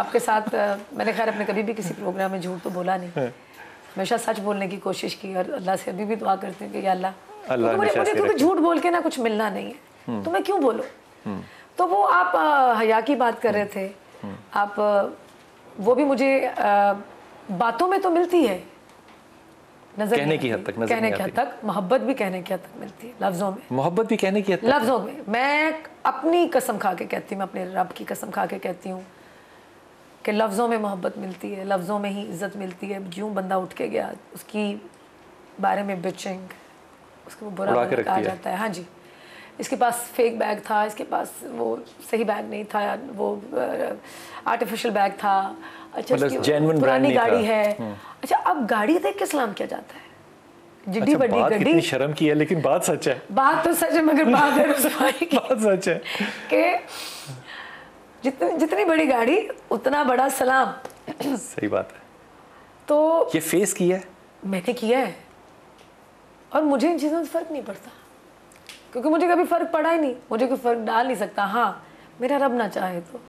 आपके साथ मैंने खैर अपने कभी भी किसी प्रोग्राम में झूठ तो बोला नहीं। हाँ। हमेशा सच बोलने की कोशिश की और अल्लाह से अभी भी दुआ करती हूँ कि या अल्लाह अल्लाह क्योंकि क्योंकि रखे। झूठ बोल के ना कुछ मिलना नहीं है। तो मैं क्यों बोलूँ? तो वो आप हया की बात कर रहे थे। आप वो भी मुझे बातों में तो मिलती है। नज़र कहने की हद तक नज़र कहने की हद तक मोहब्बत भी कहने की हद तक मिलती है लफ्जों में। मोहब्बत भी कहने की हद तक। लफ्जों में। मैं अपनी कसम खा के कहती हूँ मैं अपने रब की कसम खा के कहती हूँ। कि लफ्ज़ों में मोहब्बत मिलती है लफ्ज़ों में ही इज़्ज़त मिलती है। यूँ बंदा उठ के गया उसकी बारे में बिचिंग उसको बुरा कहा जाता है। हाँ जी। इसके पास फेक बैग था इसके पास वो सही बैग नहीं था वो आर्टिफिशियल बैग था। अच्छा मतलब पुरानी गाड़ी है। अच्छा अब गाड़ी देख के सलाम किया जाता है। जिड्डी अच्छा बड्डी गड्डी। शर्म की है लेकिन बात सच है। बात तो सच है मगर बात है बात सच है। कि जितनी जितनी बड़ी गाड़ी उतना बड़ा सलाम। सही बात है। तो ये फेस किया है? मैंने किया है। और मुझे इन चीज़ों से फ़र्क नहीं पड़ता। क्योंकि मुझे कभी फ़र्क पड़ा ही नहीं। मुझे कोई फ़र्क डाल नहीं सकता। हाँ मेरा रब ना चाहे तो।